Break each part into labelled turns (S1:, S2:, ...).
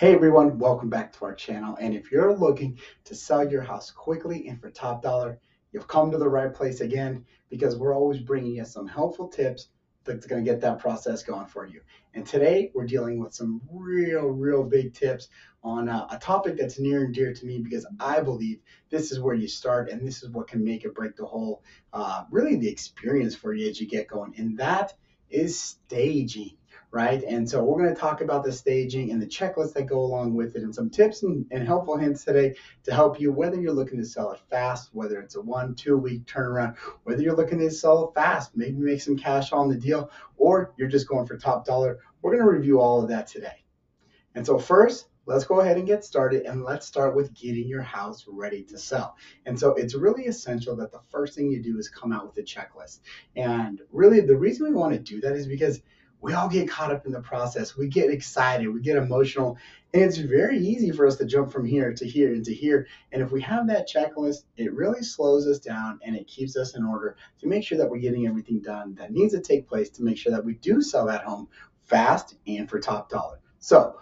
S1: Hey everyone, welcome back to our channel. And if you're looking to sell your house quickly and for top dollar, you've come to the right place again because we're always bringing you some helpful tips that's going to get that process going for you. And today we're dealing with some real, real big tips on a, a topic that's near and dear to me because I believe this is where you start and this is what can make or break the whole, uh, really the experience for you as you get going. And that is staging right? And so we're going to talk about the staging and the checklist that go along with it and some tips and, and, helpful hints today to help you whether you're looking to sell it fast, whether it's a one, two week turnaround, whether you're looking to sell it fast, maybe make some cash on the deal, or you're just going for top dollar. We're going to review all of that today. And so first, let's go ahead and get started and let's start with getting your house ready to sell. And so it's really essential that the first thing you do is come out with a checklist. And really the reason we want to do that is because we all get caught up in the process. We get excited, we get emotional, and it's very easy for us to jump from here to here and to here. And if we have that checklist, it really slows us down and it keeps us in order to make sure that we're getting everything done that needs to take place to make sure that we do sell that home fast and for top dollar. So,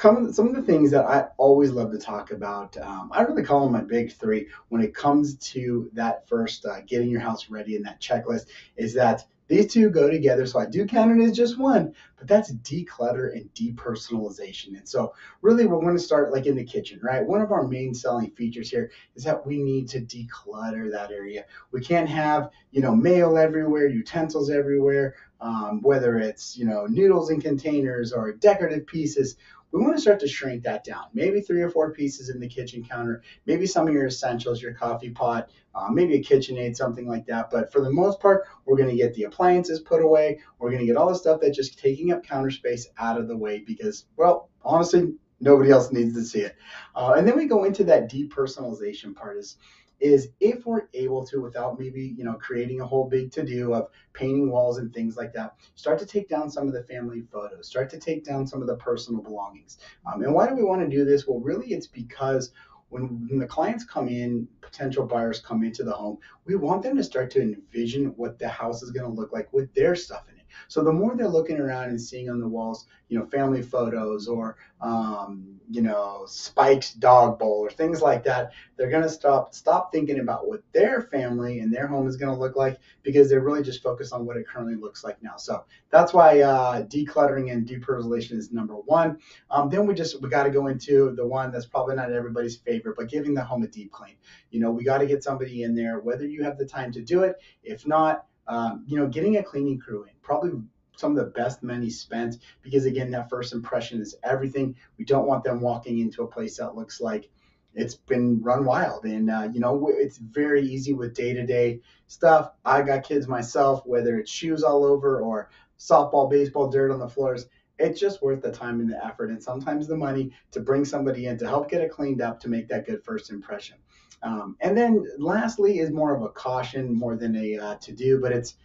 S1: some of the things that I always love to talk about, um, I really call them my big three when it comes to that first uh, getting your house ready and that checklist, is that these two go together, so I do count it as just one, but that's declutter and depersonalization. And so, really, we're going to start like in the kitchen, right? One of our main selling features here is that we need to declutter that area. We can't have, you know, mail everywhere, utensils everywhere, um, whether it's, you know, noodles in containers or decorative pieces we want to start to shrink that down. Maybe three or four pieces in the kitchen counter, maybe some of your essentials, your coffee pot, uh, maybe a KitchenAid, something like that. But for the most part, we're going to get the appliances put away. We're going to get all the stuff that's just taking up counter space out of the way because, well, honestly, nobody else needs to see it. Uh, and then we go into that depersonalization part is is if we're able to without maybe you know creating a whole big to do of painting walls and things like that start to take down some of the family photos start to take down some of the personal belongings um, and why do we want to do this well really it's because when, when the clients come in, potential buyers come into the home, we want them to start to envision what the house is going to look like with their stuff. So the more they're looking around and seeing on the walls, you know, family photos or, um, you know, Spike's dog bowl or things like that, they're going to stop stop thinking about what their family and their home is going to look like because they're really just focused on what it currently looks like now. So that's why uh, decluttering and depersonalization is number one. Um, then we just we got to go into the one that's probably not everybody's favorite, but giving the home a deep clean. You know, we got to get somebody in there, whether you have the time to do it. If not, um, you know, getting a cleaning crew in, probably some of the best money spent because again, that first impression is everything. We don't want them walking into a place that looks like it's been run wild. And uh, you know it's very easy with day-to-day stuff. I got kids myself whether it's shoes all over or softball baseball dirt on the floors it's just worth the time and the effort and sometimes the money to bring somebody in to help get it cleaned up to make that good first impression. Um, and then lastly is more of a caution more than a uh, to do, but it's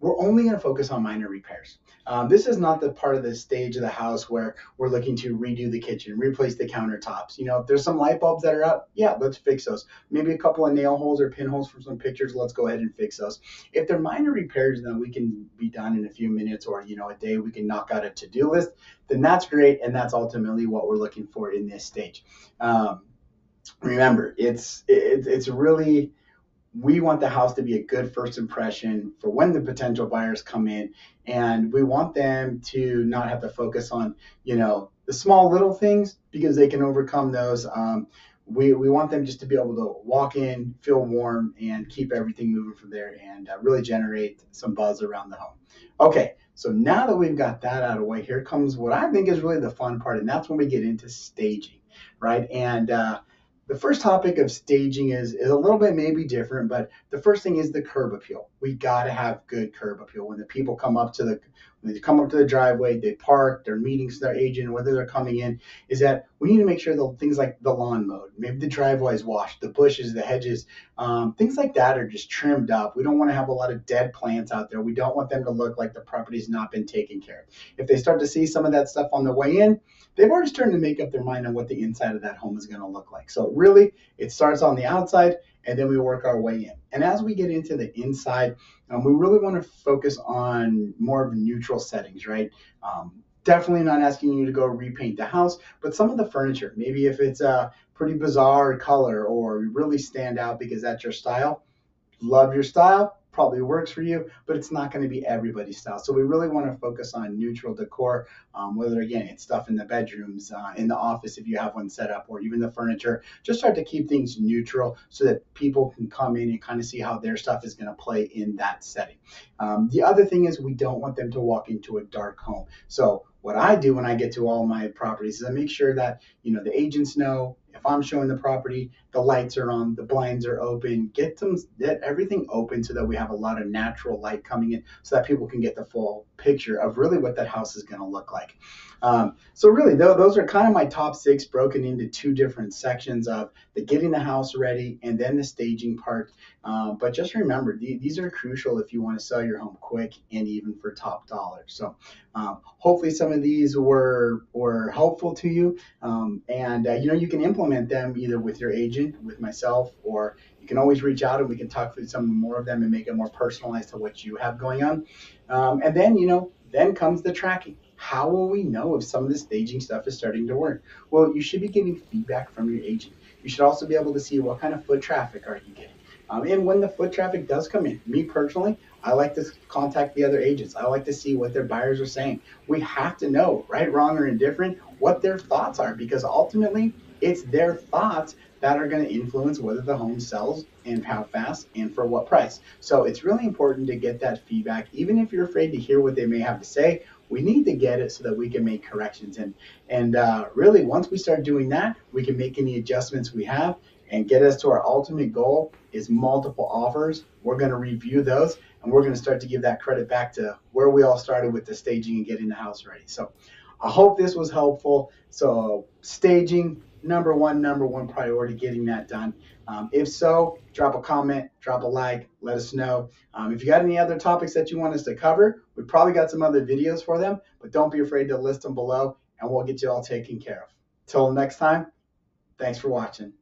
S1: we're only going to focus on minor repairs. Um, this is not the part of the stage of the house where we're looking to redo the kitchen, replace the countertops. You know, if there's some light bulbs that are out, yeah, let's fix those. Maybe a couple of nail holes or pinholes from some pictures, let's go ahead and fix those. If they're minor repairs, then we can be done in a few minutes or, you know, a day we can knock out a to-do list, then that's great. And that's ultimately what we're looking for in this stage. Um, remember, it's it, it's really we want the house to be a good first impression for when the potential buyers come in, and we want them to not have to focus on you know the small little things because they can overcome those. Um, we, we want them just to be able to walk in, feel warm, and keep everything moving from there and uh, really generate some buzz around the home. Okay, so now that we've got that out of the way, here comes what I think is really the fun part, and that's when we get into staging, right? And uh, the first topic of staging is, is a little bit maybe different, but the first thing is the curb appeal. We got to have good curb appeal. When the people come up to the when they come up to the driveway, they park, they're meeting their agent, whether they're coming in, is that we need to make sure that things like the lawn mowed, maybe the driveway is washed, the bushes, the hedges, um, things like that are just trimmed up. We don't want to have a lot of dead plants out there. We don't want them to look like the property's not been taken care of. If they start to see some of that stuff on the way in, they've already started to make up their mind on what the inside of that home is going to look like. So really, it starts on the outside and then we work our way in. And as we get into the inside, um, we really want to focus on more of neutral settings, right? Um, definitely not asking you to go repaint the house, but some of the furniture, maybe if it's a pretty bizarre color or really stand out because that's your style, love your style, probably works for you, but it's not going to be everybody's style. So we really want to focus on neutral decor, um, whether again it's stuff in the bedrooms, uh, in the office if you have one set up, or even the furniture. Just start to keep things neutral so that people can come in and kind of see how their stuff is going to play in that setting. Um, the other thing is we don't want them to walk into a dark home. So what I do when I get to all my properties is I make sure that you know the agents know if I'm showing the property, the lights are on, the blinds are open, get them get everything open so that we have a lot of natural light coming in so that people can get the full picture of really what that house is going to look like. Um, so really, though, those are kind of my top six broken into two different sections of the getting the house ready and then the staging part. Um, but just remember, these are crucial if you want to sell your home quick and even for top dollar. So um, hopefully some of these were were helpful to you, um, and uh, you know you can implement them either with your agent, with myself, or you can always reach out and we can talk through some more of them and make it more personalized to what you have going on. Um, and then you know then comes the tracking. How will we know if some of the staging stuff is starting to work? Well, you should be getting feedback from your agent. You should also be able to see what kind of foot traffic are you getting. Um, and when the foot traffic does come in, me personally, I like to contact the other agents. I like to see what their buyers are saying. We have to know, right, wrong, or indifferent, what their thoughts are because ultimately it's their thoughts that are going to influence whether the home sells and how fast and for what price. So it's really important to get that feedback, even if you're afraid to hear what they may have to say. We need to get it so that we can make corrections. And and uh, really, once we start doing that, we can make any adjustments we have and get us to our ultimate goal is multiple offers. We're going to review those and we're going to start to give that credit back to where we all started with the staging and getting the house ready. So I hope this was helpful. So staging, number one, number one priority, getting that done. Um, if so, drop a comment, drop a like, let us know. Um, if you got any other topics that you want us to cover, we probably got some other videos for them, but don't be afraid to list them below and we'll get you all taken care of. Till next time, thanks for watching.